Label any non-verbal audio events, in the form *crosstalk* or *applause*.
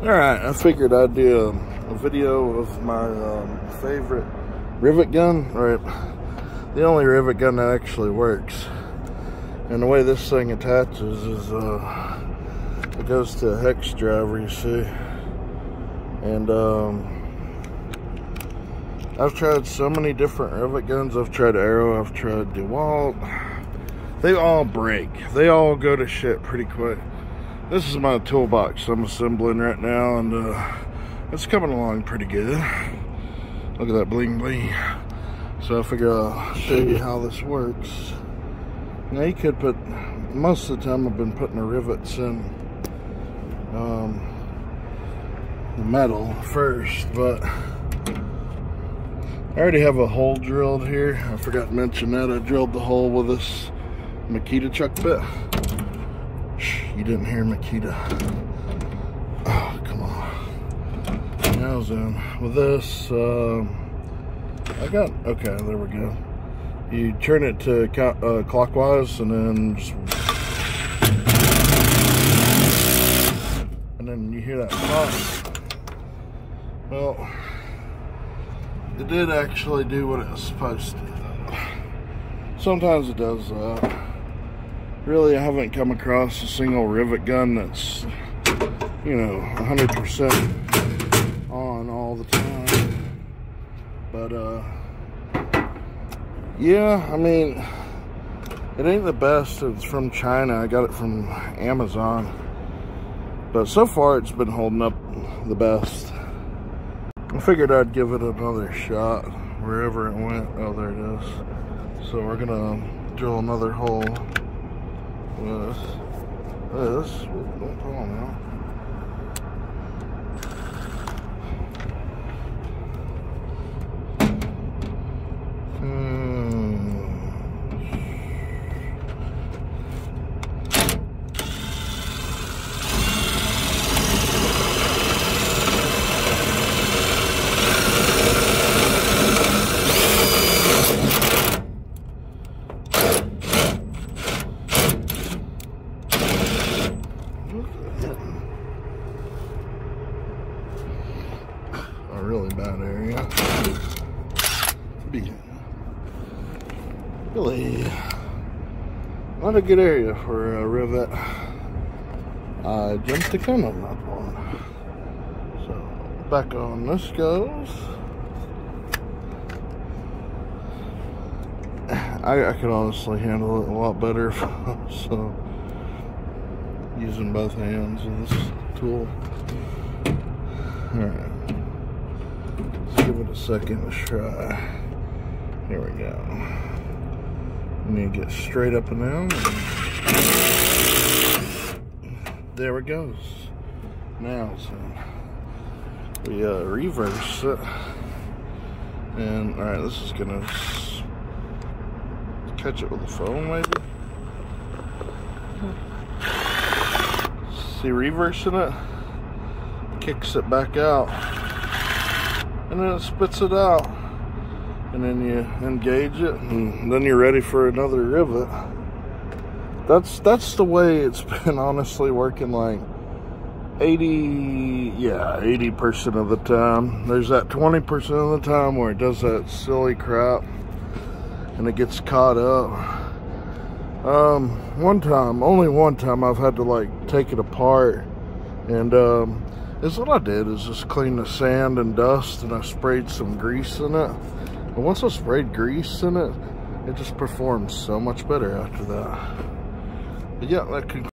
Alright, I figured I'd do a, a video of my um, favorite rivet gun, right? The only rivet gun that actually works. And the way this thing attaches is, uh, it goes to a hex driver, you see. And, um, I've tried so many different rivet guns. I've tried Arrow, I've tried DeWalt. They all break. They all go to shit pretty quick. This is my toolbox I'm assembling right now, and uh, it's coming along pretty good. Look at that bling bling. So I figure I'll show you how this works. Now you could put, most of the time I've been putting the rivets in um, the metal first, but I already have a hole drilled here. I forgot to mention that. I drilled the hole with this Makita chuck bit. You didn't hear Makita. Oh, come on. Now zoom. With this, um, I got, okay, there we go. You turn it to uh, clockwise and then just, and then you hear that pop. Well, it did actually do what it was supposed to. Sometimes it does that. Really, I haven't come across a single rivet gun that's, you know, 100% on all the time. But, uh, yeah, I mean, it ain't the best. It's from China. I got it from Amazon. But so far, it's been holding up the best. I figured I'd give it another shot wherever it went. Oh, there it is. So we're gonna drill another hole with this. Don't pull on now. A really bad area. Really not a good area for a rivet. I jumped the gun on that one. So back on this goes. I, I could honestly handle it a lot better, so uh, using both hands with this tool. Alright give it a second to try. Here we go. Need to get straight up and down. There it goes. Now, so we uh, reverse it. And, alright, this is gonna catch it with the phone, maybe? See, reversing it kicks it back out and then it spits it out. And then you engage it and then you're ready for another rivet. That's that's the way it's *laughs* been honestly working like 80 yeah 80 percent of the time. There's that 20 percent of the time where it does that silly crap and it gets caught up. Um one time only one time i've had to like take it apart. And um is what I did is just clean the sand and dust and I sprayed some grease in it. And once I sprayed grease in it, it just performed so much better after that. But yeah, that concludes